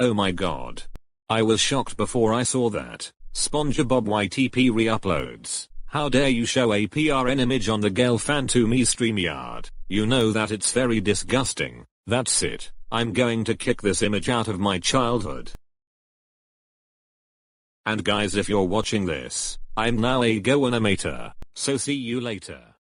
Oh my god. I was shocked before I saw that. SpongeBob YTP reuploads. How dare you show a PRN image on the Gelfan to me StreamYard. You know that it's very disgusting. That's it. I'm going to kick this image out of my childhood. And guys if you're watching this, I'm now a Go animator, so see you later.